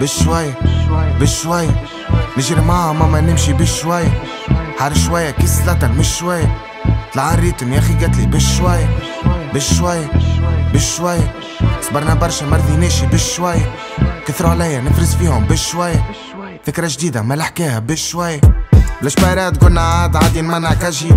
بشوي بشوي. نجري معاها ماما نمشي بشوي. حار شوية لاتر مش شوي طلع الريتم يا أخي قالتلي بشوي بشوي بشوي. صبرنا برشا مرضيناشي بشوي. كثروا عليا نفرز فيهم بشوي. فكرة جديدة ما الحكاية بشوي بالشبيرات قلنا عاد عادي منع كاجي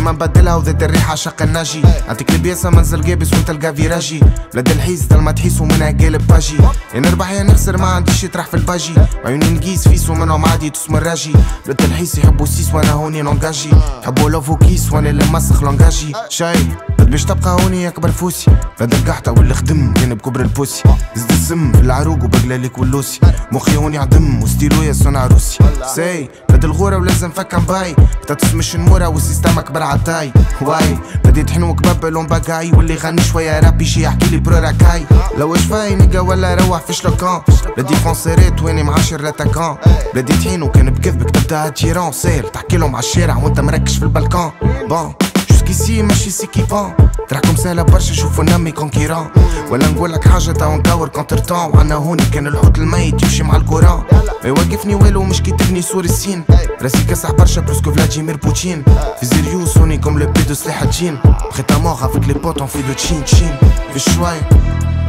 ما نبدلها وزاد الريحة شق الناجي. عطيك البياسة منزل قابس وانت تلقى فيراجي. بلاد الحيس دل ما تحيس ومنها قالب باجي. يا نربح يا نخسر ما عنديش يطرح في الباجي. عيوني نقيس فيس ومنهم عادي تسمر راجي. بلاد الحيس يحبوا سيس وأنا هوني نونجاجي يحبوا لوفو كيس وأنا اللي مسخ لونجاجي. شاي باش تبقى هوني اكبر فوسي. بدا القحطة واللي خدم كان بكبر البوسي. زد السم في العروق وبقلاليك واللوسي. مخي هوني عدم وستيلو يا صنع روسي. سي بدا الغورة ولازم فكا باي. بتاتس مش نمورة والسيستم أكبر عتاي. واي بديت حنو كباب لون باكاي واللي غني شوية رابي شي يحكي لي برو راكاي. لو اش فاي نيجا ولا روح فيش لوكان لا ديفونسيريت ويني معاشر لاتاكان بلادي تحين وكان بكذب كتبتها تيران. سير تحكي لهم على الشارع وانت مركش في البلكون بون جوسكيسي ماشي سي كيفون تراكم سهلة برشا شوفوا نمي كونكيرون ولا نقولك حاجة تاو ندور كونتر طون وعنا هوني كان الحوت الميت يمشي مع الكوران. ما يوقفني والو مش كيتبني سور السين راسي كاسح برشا بروسكو فلاديمير بوتين. في زيريو سوني كوم لو بي دو سلاح الجين. بخيت مور افيك لي بوت اون في دو تشين تشين بشوي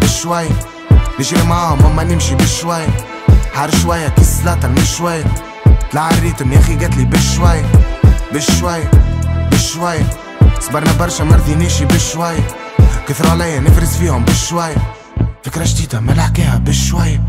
بشوي. نجري معاهم اما نمشي بشوي. حار شوية كيس سلاطة مش شوي. طلع الريتم يا أخي قالتلي بشوي. بشوي بشوي. صبرنا برشا مرضينيش بشوي. كثروا عليا نفرز فيهم بشوي. فكرة جديدة ما الحكاية بشوي.